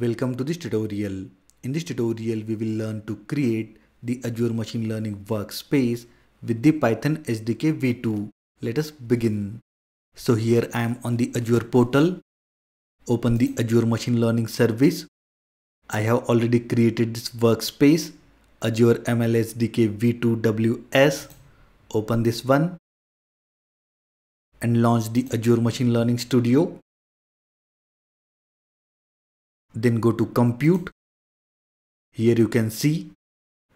Welcome to this tutorial. In this tutorial, we will learn to create the Azure Machine Learning workspace with the Python SDK v2. Let us begin. So here I am on the Azure portal. Open the Azure Machine Learning service. I have already created this workspace, Azure ML SDK v2ws. Open this one and launch the Azure Machine Learning Studio. Then go to compute. Here you can see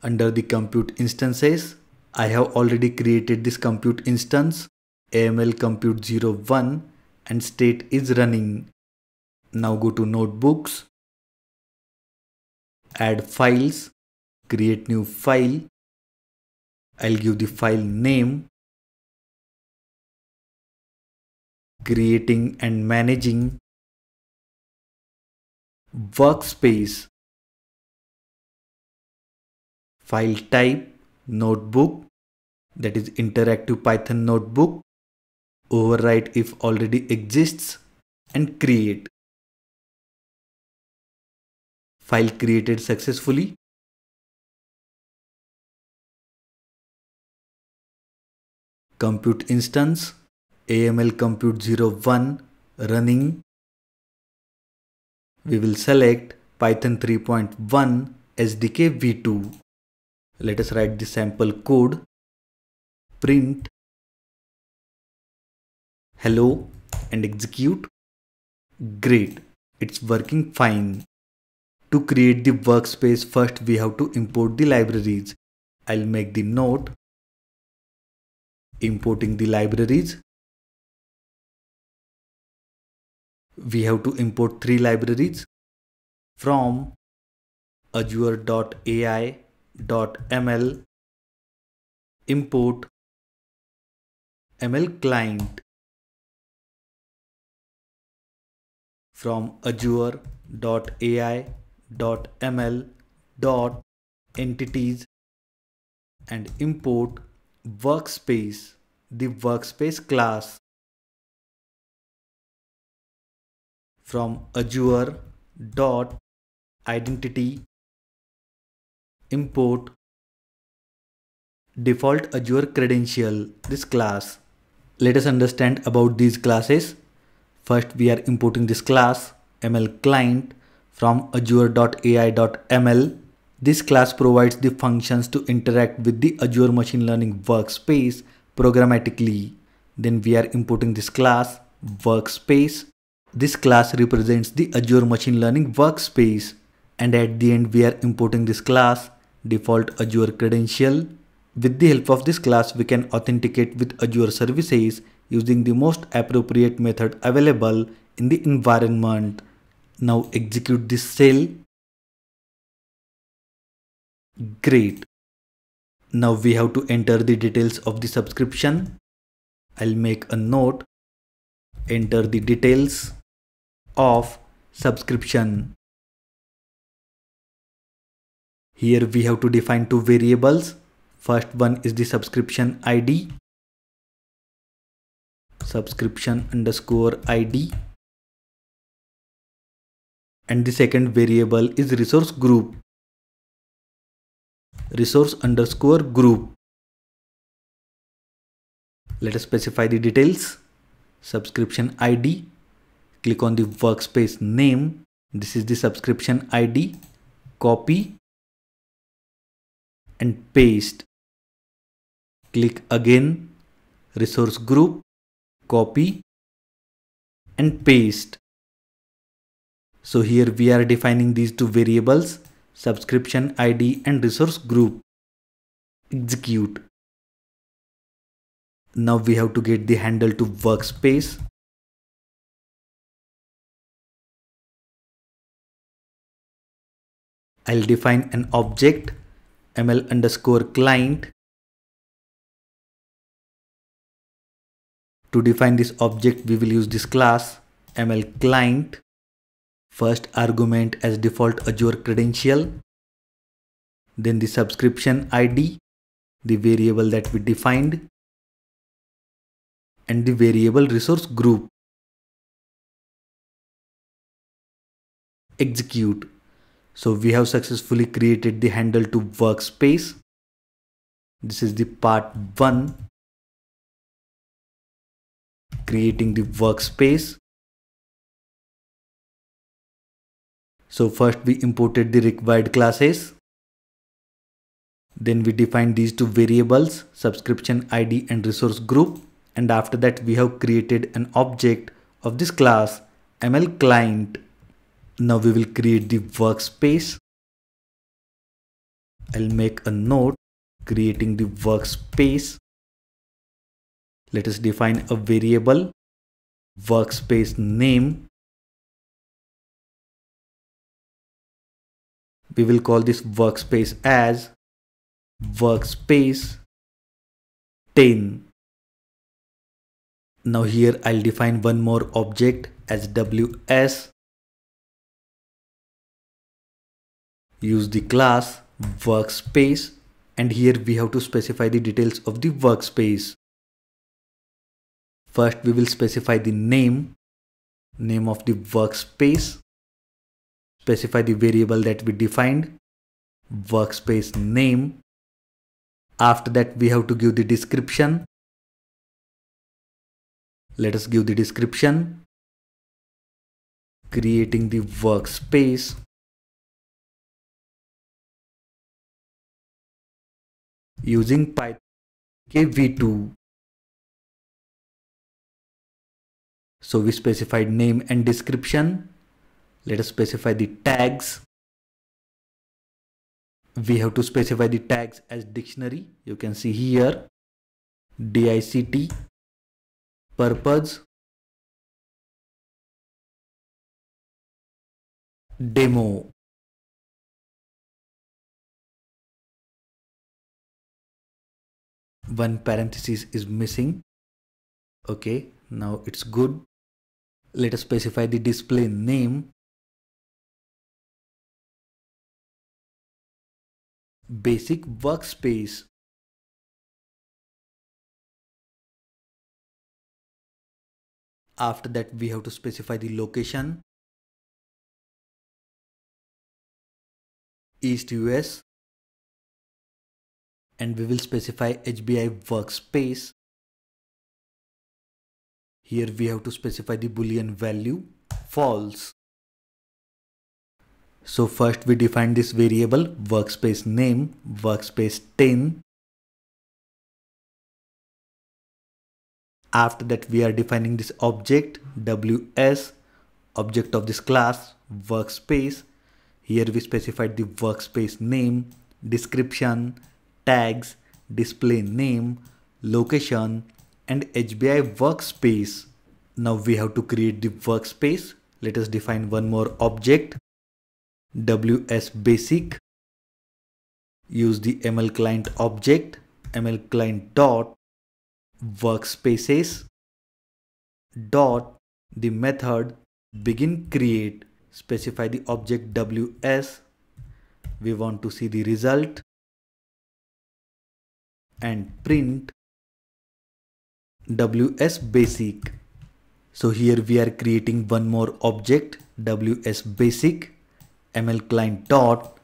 under the compute instances, I have already created this compute instance AML compute 01 and state is running. Now go to notebooks, add files, create new file. I'll give the file name, creating and managing workspace file type notebook that is interactive python notebook overwrite if already exists and create. File created successfully. Compute instance aml compute 01 running we will select Python 3.1 SDK v2. Let us write the sample code. Print hello and execute. Great, it's working fine. To create the workspace first we have to import the libraries. I'll make the note. Importing the libraries. We have to import three libraries from azure.ai.ml import ml client from azure.ai.ml entities and import workspace the workspace class from azure dot identity import default azure credential. This class. Let us understand about these classes. First we are importing this class ml client from azure.ai.ml this class provides the functions to interact with the azure machine learning workspace programmatically. Then we are importing this class workspace this class represents the Azure Machine Learning workspace and at the end we are importing this class default Azure credential. With the help of this class we can authenticate with Azure services using the most appropriate method available in the environment. Now execute this cell. Great. Now we have to enter the details of the subscription. I'll make a note. Enter the details of subscription. Here we have to define two variables. First one is the subscription ID, subscription underscore ID. And the second variable is resource group, resource underscore group. Let us specify the details. Subscription ID click on the workspace name. This is the subscription id copy and paste. Click again. Resource group. Copy and paste. So here we are defining these two variables subscription id and resource group. Execute. Now we have to get the handle to workspace I'll define an object ml underscore client. To define this object, we will use this class ml client. First argument as default Azure credential. Then the subscription ID, the variable that we defined, and the variable resource group. execute. So we have successfully created the handle to workspace. This is the part 1 creating the workspace. So first we imported the required classes. Then we defined these two variables subscription ID and resource group and after that we have created an object of this class ML client. Now we will create the workspace. I'll make a note creating the workspace. Let us define a variable workspace name. We will call this workspace as workspace 10 now here I'll define one more object as ws use the class workspace and here we have to specify the details of the workspace first we will specify the name name of the workspace specify the variable that we defined workspace name after that we have to give the description let us give the description. Creating the workspace. Using Python v2. So we specified name and description. Let us specify the tags. We have to specify the tags as dictionary. You can see here DICT purpose demo one parenthesis is missing. Okay now it's good. Let us specify the display name. Basic workspace. After that, we have to specify the location. East US and we will specify HBI workspace. Here we have to specify the boolean value false. So first we define this variable workspace name workspace 10 After that, we are defining this object ws, object of this class, workspace. Here we specified the workspace name, description, tags, display name, location, and HBI workspace. Now we have to create the workspace. Let us define one more object, ws basic. Use the ML client object, ML client dot workspaces dot the method begin create specify the object ws we want to see the result and print ws basic. So here we are creating one more object ws basic ml client dot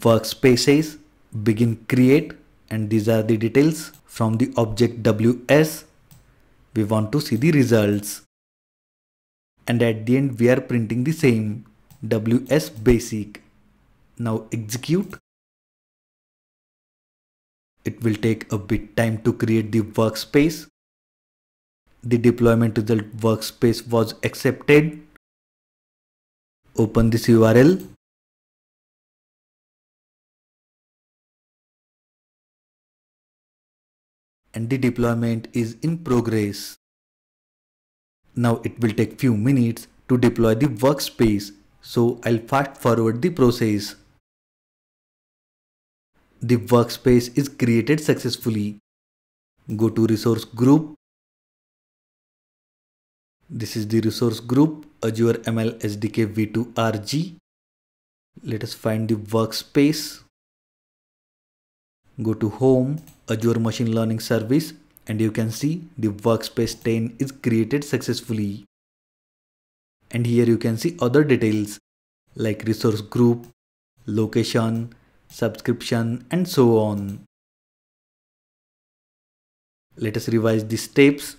workspaces begin create and these are the details from the object ws we want to see the results. And at the end we are printing the same ws basic. Now execute it will take a bit time to create the workspace the deployment result workspace was accepted open this url and the deployment is in progress. Now it will take few minutes to deploy the workspace, so I'll fast forward the process. The workspace is created successfully. Go to resource group. This is the resource group Azure ML SDK v2 RG. Let us find the workspace. Go to home Azure Machine Learning Service and you can see the workspace 10 is created successfully. And here you can see other details. like resource group, location, subscription and so on. Let us revise the steps.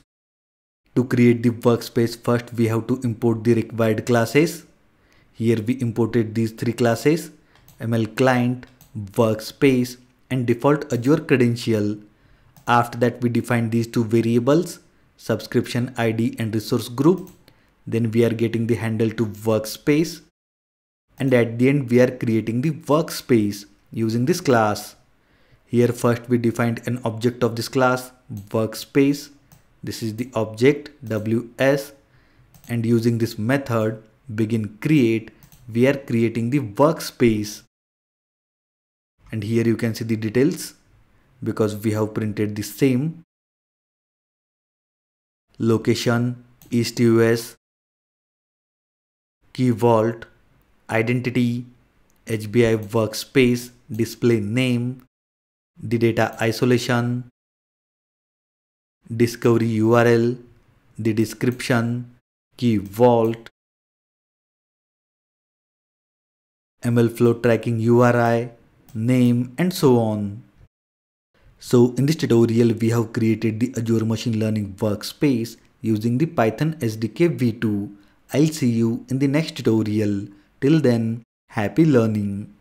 To create the workspace first we have to import the required classes. Here we imported these three classes ML client, workspace and default Azure credential. After that we define these two variables subscription ID and resource group. Then we are getting the handle to workspace and at the end we are creating the workspace using this class. Here first we defined an object of this class workspace. This is the object ws and using this method begin create we are creating the workspace. And here you can see the details because we have printed the same location east US key vault identity HBI workspace display name the data isolation discovery URL the description key vault ML flow tracking URI name and so on so in this tutorial we have created the Azure Machine Learning workspace using the Python SDK v2. I'll see you in the next tutorial. Till then, happy learning.